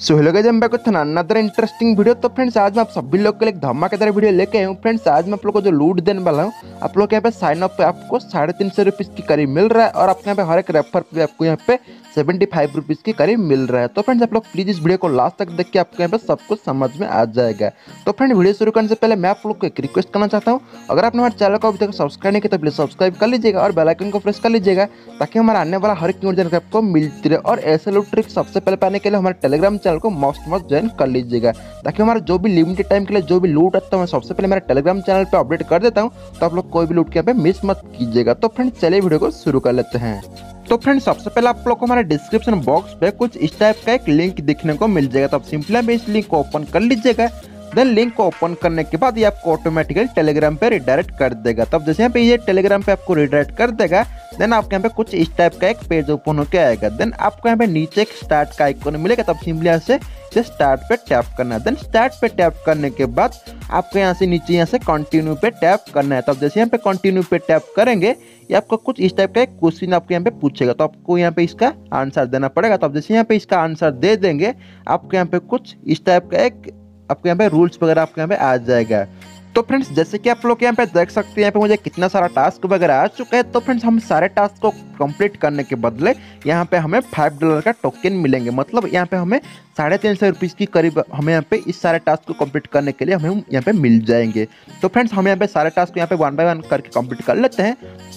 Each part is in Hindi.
So hello guys back with another interesting video तो फ्रेंड्स आज मैं आप सभी लोग के लिए धमाकेदार वीडियो लेके आया हूँ। फ्रेंड्स आज मैं आप लोग को जो लूट देने वाला हूँ, आप लोग के यहाँ पे साइन अप पे आपको साढ़े तीन सौ रुपीज़ की करीब मिल रहा है और आपके यहाँ पे हर एक रेफर पे आपको यहाँ पे सेवेंटी फाइव रुपीज़ के करीब मिल रहा है। तो फ्रेंड्स आप लोग प्लीज़ इस वीडियो को लास्ट तक देख के आपको यहाँ पर सब कुछ समझ में आ जाएगा। तो फ्रेंड वीडियो शुरू करने से पहले मैं आप लोग को एक रिक्वेस्ट करना चाहता हूँ। अगर आपने हमारे चैनल को अभी तक सब्सक्राइब नहीं किया तो प्लीज़ सब्सक्राइब कर लीजिएगा और बेल आइकन को प्रेस कर लीजिएगा, ताकि हमारा आने वाला हर एक जानकारी आपको मिलती रहे। और ऐसे लूट ट्रिक सबसे पहले पाने के लिए हमारे टेलीग्राम चैनल को मस्ट मस्ट ज्वाइन कर लीजिएगा, ताकि हमारा जो भी लिमिटेड टाइम के लिए जो भी लूट आता है सबसे पहले मेरे टेलीग्राम चैनल पर अपडेट कर देता हूँ तो आप लोग कोई भी लूट के यहाँ मिस मत कीजिएगा। तो फ्रेंड चलिए वीडियो को शुरू कर लेते हैं। तो फ्रेंड सबसे पहले आप लोग को हमारे डिस्क्रिप्शन बॉक्स पे कुछ इस टाइप का एक लिंक दिखने को मिल जाएगा। तो आप सिंपली इस लिंक को ओपन कर लीजिएगा। देन लिंक को ओपन करने के बाद ये आपको ऑटोमेटिकली टेलीग्राम पे रिडायरेक्ट कर देगा। तब जैसे यहाँ पे ये टेलीग्राम पे आपको रिडायरेक्ट कर देगा देन आपके यहाँ पे कुछ इस टाइप का एक पेज ओपन होकर आएगा। देन आपको यहाँ पे नीचे एक स्टार्ट का आइकन मिलेगा। तब सिंपली यहाँ से इसे स्टार्ट पे टैप करना है। देन स्टार्ट पे टैप करने के बाद आपको यहाँ से नीचे यहाँ से कंटिन्यू पे टैप करना है। तब जैसे यहाँ पे कंटिन्यू पे टैप करेंगे, ये आपको कुछ इस टाइप का एक क्वेश्चन आपको यहाँ पे पूछेगा। तो आपको यहाँ पे इसका आंसर देना पड़ेगा। तो आप जैसे यहाँ पे इसका आंसर दे देंगे, आपको यहाँ पे कुछ इस टाइप का एक, आपके यहाँ पे रूल्स वगैरह आपके यहाँ पे आ जाएगा। तो फ्रेंड्स जैसे कि आप लोग यहाँ पे देख सकते हैं यहाँ पे मुझे कितना सारा टास्क वगैरह आ चुका है तो फ्रेंड्स हम सारे टास्क को कंप्लीट करने के बदले यहाँ पे हमें फाइव डॉलर का टोकन मिलेंगे मतलब यहाँ पे हमें साढ़े तीन सौ रुपीज़ की करीब हमें यहाँ पे इस सारे टास्क को कंप्लीट करने के लिए हमें यहाँ पे मिल जाएँगे तो फ्रेंड्स हम यहाँ पे सारे टास्क यहाँ पे वन बाय वन करके कंप्लीट कर लेते हैं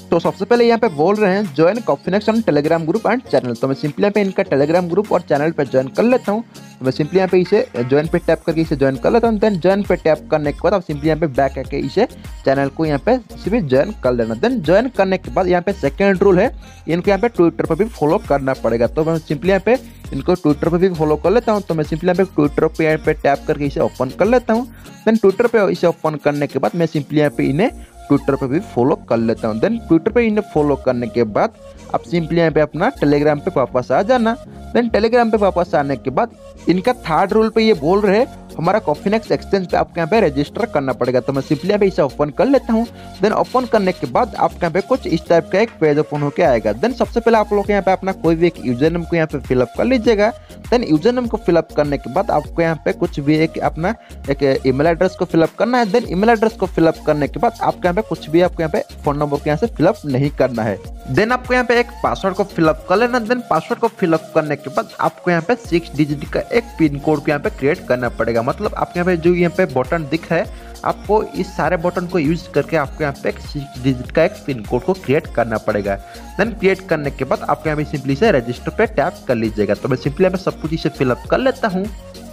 तो सबसे पहले यहाँ पे बोल रहे हैं join Coffinex on Telegram group and channel तो मैं सिंपली यहाँ पे इनका टेलीग्राम ग्रुप और चैनल पे ज्वाइन कर लेता हूँ तो मैं सिंपली यहाँ पे इसे ज्वाइन पे टैप करके इसे ज्वाइन कर लेता हूँ देन ज्वाइन पे टैप करने के बाद आप सिंपली यहाँ पे बैक करके इसे चैनल को यहाँ पे सिर्फ़ ज्वाइन कर लेना। देन ज्वाइन करने के बाद यहाँ पे सेकेंड रूल है, इनको यहाँ पे ट्विटर पर भी फॉलो करना पड़ेगा। तो मैं सिंपली यहाँ पे इनको ट्विटर पर भी फॉलो कर लेता हूँ। तो मैं सिंपली यहाँ पे ट्विटर पे यहाँ पे टैप करके इसे ओपन कर लेता हूँ। देन ट्विटर पे इसे ओपन करने के बाद मैं सिंपली यहाँ पे इन्हें ट्विटर पे भी फॉलो कर लेता हूँ। देन ट्विटर पे इन्हें फॉलो करने के बाद आप सिंपली यहाँ पे अपना टेलीग्राम पे वापस आ जाना। देन टेलीग्राम पे वापस आने के बाद इनका थर्ड रूल पे ये बोल रहे हमारा कॉफिनेक्स एक्सचेंज पे आपके यहाँ पे रजिस्टर करना पड़ेगा तो मैं सिंपली यहाँ पे इसे ओपन कर लेता हूँ देन ओपन करने के बाद आपके यहाँ पे कुछ इस टाइप का एक पेज ओपन होकर आएगा देन सबसे पहले आप लोग यहाँ पे अपना कोई भी एक यूज़र नेम को यहाँ पे फिलअप कर लीजिएगा देन यूज़र नेम को फिलअप करने के बाद आपको यहाँ पे कुछ भी एक अपना एक ईमेल एड्रेस को फिलअप करना है देन ईमेल एड्रेस को फिलअप करने के बाद आपको यहाँ पे कुछ भी आपको यहाँ पे फ़ोन नंबर को यहाँ से फिलअप नहीं करना है देन आपको यहाँ पे एक पासवर्ड को फिलअप कर लेना देन पासवर्ड को फिलअप करने के बाद आपको यहाँ पे सिक्स डिजिट का एक पिन कोड को यहाँ पे क्रिएट करना पड़ेगा मतलब आपके यहाँ पे जो यहाँ पे बटन दिख रहा है आपको इस सारे बटन को यूज़ करके आपको यहाँ पे एक सिक्स डिजिट का एक पिन कोड को क्रिएट करना पड़ेगा देन क्रिएट करने के बाद आपको यहाँ पे सिंपली से रजिस्टर पे टैप कर लीजिएगा तो मैं सिंपली यहाँ पे सब कुछ इसे फिलअप कर लेता हूँ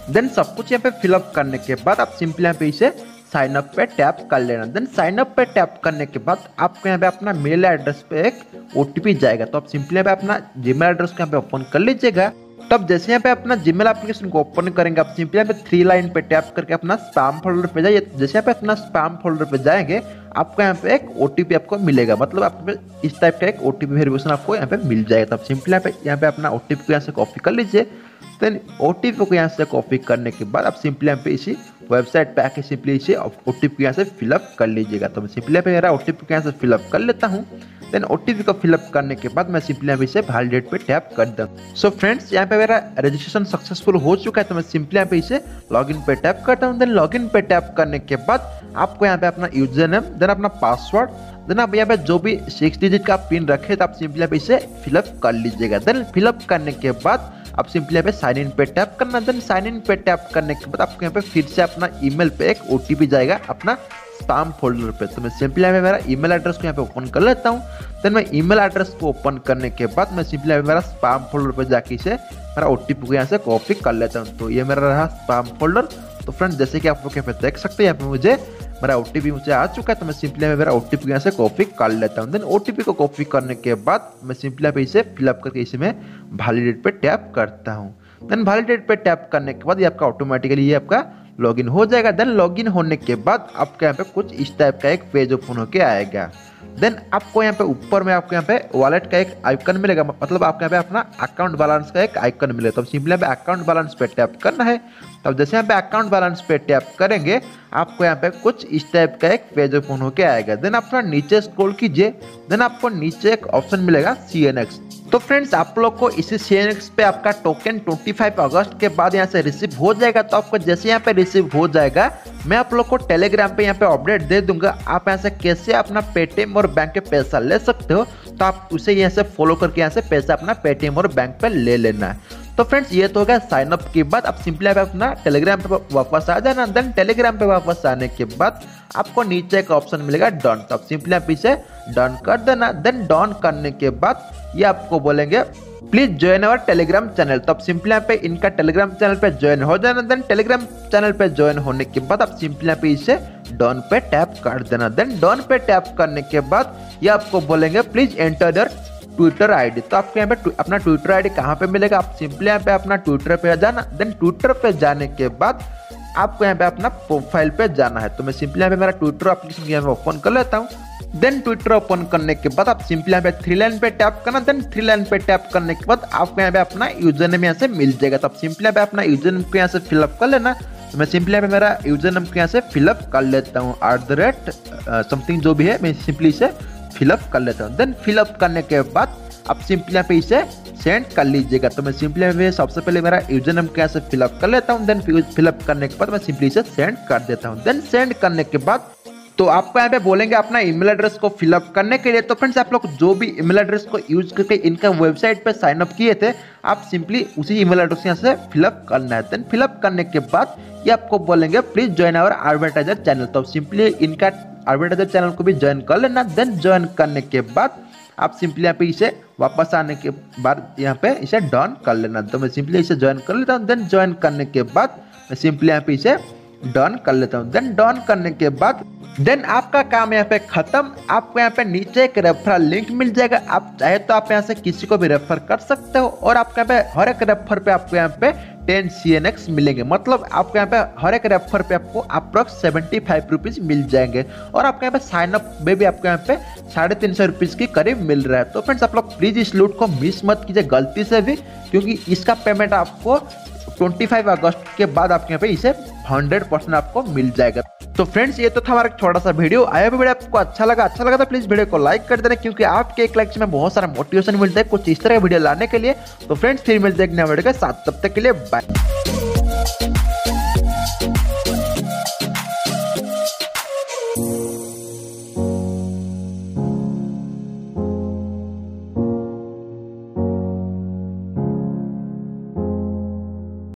देन सब कुछ यहाँ पे फिलअप करने के बाद आप सिंपली यहाँ पे इसे साइन अप पे टैप कर लेना देन साइन अप पे टैप करने के बाद आपको यहाँ पे अपना मेल एड्रेस पे एक ओटीपी जाएगा तो आप सिंपली यहाँ पे अपना जीमेल एड्रेस को यहाँ पे ओपन कर लीजिएगा तब जैसे यहाँ पे अपना जीमेल एप्लीकेशन को ओपन करेंगे, आप सिंपली यहाँ पे थ्री लाइन पे टैप करके अपना स्पैम फोल्डर पे जाइए। जैसे यहाँ पे अपना स्पैम फोल्डर पे जाएँगे, आपको यहाँ पे एक ओटीपी आपको मिलेगा। मतलब आपको इस टाइप का एक ओ वेरिफिकेशन आपको यहाँ पे मिल जाएगा। तब सिंपली यहाँ पे यहाँ पे अपना ओटीपी को यहाँ से कॉपी कर लीजिए। देन ओटीपी को यहाँ से कॉपी करने के बाद आप सिंपली यहाँ पे इसी वेबसाइट पे आके सिंपली इसे ओ टी पी यहाँ से फिलअप कर लीजिएगा। तो मैं सिंपली यहाँ पे ओ टी पी यहाँ से फिलअप कर लेता हूँ। देन ओ को फिलअप करने के बाद मैं सिंपली अभी इसे वैलिडेट पे टैप कर दूँ। सो फ्रेंड्स यहाँ पे मेरा रजिस्ट्रेशन सक्सेसफुल हो चुका है तो मैं सिंपली यहाँ पे इसे लॉगिन पे टैप करता हूँ। देन लॉगिन पे टैप करने के बाद आपको यहाँ पे अपना यूज़र नेम देन अपना पासवर्ड देन आप यहाँ पे जो भी सिक्स डिजिट का पिन रखे तो आप सिंपली यहाँ पे इसे फिलअप कर लीजिएगा। देन फिलअप करने के बाद आप सिंपली यहाँ पे साइन इन पे टैप करना। देन साइन इन पे टैप करने के बाद आपको यहाँ पे फिर से अपना ईमेल पे एक ओटीपी जाएगा, अपना स्पैम फोल्डर पे। तो मैं सिंपली यहाँ पे मेरा ईमेल एड्रेस को यहाँ पे ओपन कर लेता हूँ। देन मैं ईमेल एड्रेस को ओपन करने के बाद मैं सिंपली यहाँ पे मेरा स्पैम फोल्डर पे जाके इसे मेरा ओटीपी को यहाँ से कॉपी कर लेता हूँ। तो ये मेरा रहा स्पैम फोल्डर तो फ्रेंड जैसे कि आप लोग यहाँ पे देख सकते हैं, यहाँ पे मुझे मेरा ओ मुझे आ चुका है। तो मैं सिंपली मेरा ओ टी यहाँ से कॉपी कर लेता हूँ। देन ओ को कॉपी करने के बाद मैं सिंपली यहाँ पे इसे फिलअप करके इसे मैं वैलिडेट पे टैप करता हूँ। देन वैलिडेट पे टैप करने के बाद ये आपका ऑटोमेटिकली ये आपका लॉगिन हो जाएगा देन लॉगिन होने के बाद आपके यहाँ पे कुछ इस टाइप का एक पेज ओपन होके आएगा। देन आपको यहाँ पे ऊपर में आपको यहाँ पे वॉलेट का एक आइकन मिलेगा मतलब आपको यहाँ पे अपना अकाउंट बैलेंस का एक आइकन मिलेगा। तो सिंपली यहाँ पे अकाउंट बैलेंस पे टैप करना है। तब जैसे यहाँ पे अकाउंट बैलेंस पे टैप करेंगे, आपको यहाँ पे कुछ इस टाइप का एक पेज ओपन होके आएगा। देन अपना नीचे स्क्रॉल कीजिए देन आपको नीचे एक ऑप्शन मिलेगा CNX तो फ्रेंड्स आप लोग को इसी सीएनएक्स पे आपका टोकन 25 अगस्त के बाद यहाँ से रिसीव हो जाएगा। तो आपको जैसे यहाँ पे रिसीव हो जाएगा, मैं आप लोग को टेलीग्राम पे यहाँ पे अपडेट दे दूँगा। आप यहाँ से कैसे अपना पेटीएम और बैंक के पैसा ले सकते हो तो आप उसे यहाँ से फॉलो करके यहाँ से पैसा अपना पेटीएम और बैंक पे ले लेना। तो फ्रेंड्स ये तो हो गया साइन अप के बाद। आप सिंपली आप अपना टेलीग्राम पे वापस आ जाना। देन टेलीग्राम पे वापस आने के बाद आपको नीचे एक ऑप्शन मिलेगा डन तो आप सिंपली आप इसे डन कर देना। देन डन करने के बाद ये आपको बोलेंगे please join our Telegram channel तो आप सिंपली यहाँ पे, इनका टेलीग्राम चैनल पे ज्वाइन हो जाना देन टेलीग्राम चैनल पे ज्वाइन होने के बाद आप सिंपली यहाँ पे इसे डॉन पे टैप कर देना। देन डॉन पे टैप करने के बाद ये आपको बोलेंगे please enter your Twitter ID तो आपको यहाँ पे अपना ट्विटर आईडी कहाँ पे मिलेगा? आप सिंपली यहाँ पे अपना ट्विटर पे जाना। देन ट्विटर पे जाने के बाद आपको यहाँ पे अपना प्रोफ़ाइल पे जाना है। तो मैं सिंपली यहाँ पे मेरा ट्विटर एप्लीकेशन यहाँ पे ओपन कर लेता हूँ। देन ट्विटर ओपन करने के बाद आप सिंपली यहाँ पे थ्री लाइन पे टैप करना देन थ्री लाइन पे टैप करने के बाद आपको यहाँ पे अपना यूज़र नेम यहाँ से मिल जाएगा। तो आप सिंपली यहाँ पे अपना यूज़र नेम को यहाँ से फिलअप कर लेना। तो मैं सिंपली यहाँ पे मेरा यूज़र नेम को यहाँ से फिलअप कर लेता हूँ। एट द रेट समथिंग जो भी है, मैं सिंपली इसे फिलअप कर लेता हूँ। देन फिलअप करने के बाद आप सिंपली यहाँ पे इसे सेंड कर लीजिएगा। तो मैं सिंपली यहाँ पे सबसे पहले मेरा यूज़र नेम को यहाँ से फिलअप कर लेता हूँ। देन फिलअप करने के बाद मैं सिंपली इसे सेंड कर देता हूँ। देन सेंड करने के बाद तो आपको यहाँ पे बोलेंगे अपना ईमेल एड्रेस को फिलअप करने के लिए। तो फ्रेंड्स आप लोग जो भी ईमेल एड्रेस को यूज़ करके इनका वेबसाइट पे साइन अप किए थे, आप सिंपली उसी ईमेल एड्रेस यहाँ से फिलअप करना है। देन फिलअप करने के बाद ये आपको बोलेंगे please join our advertiser channel तो सिंपली इनका एडवर्टाइजर चैनल को भी ज्वाइन कर लेना। देन ज्वाइन करने के बाद आप सिंपली यहाँ पे इसे वापस आने के बाद यहाँ पे इसे डन कर लेना। तो मैं सिंपली इसे ज्वाइन कर लेता हूँ। देन ज्वाइन करने के बाद मैं सिंपली यहाँ पे इसे डन कर लेता हूँ। देन डन करने के बाद देन आपका काम यहाँ पे खत्म। आपको यहाँ पे नीचे एक रेफरल लिंक मिल जाएगा। आप चाहे तो आप यहाँ से किसी को भी रेफर कर सकते हो और आपके यहाँ पे हर एक रेफर पे आपको यहाँ पे टेन सी एन एक्स मिलेंगे। मतलब आपको यहाँ पे हर एक रेफर पे आपको अप्रोक्स सेवेंटी फाइव मिल जाएँगे और आपके यहाँ पे साइन अप में भी आपको यहाँ पे साढ़े तीन सौ रुपीज़ की करीब मिल रहा है। तो फ्रेंड्स आप लोग प्लीज़ इस लूट को मिस मत कीजिए, गलती से भी, क्योंकि इसका पेमेंट आपको 25 अगस्त के बाद आपके यहाँ पे इसे 100 परसेंट आपको मिल जाएगा। तो फ्रेंड्स ये तो था हमारा छोटा सा वीडियो आया भी वीडियो आपको अच्छा लगा अच्छा लगा तो प्लीज़ वीडियो को लाइक कर देना, क्योंकि आपके एक लाइक में बहुत सारा मोटिवेशन मिलता है कुछ इस तरह का वीडियो लाने के लिए। तो फ्रेंड्स फिर मिलते हैं वीडियो के साथ। तब तक के लिए बाय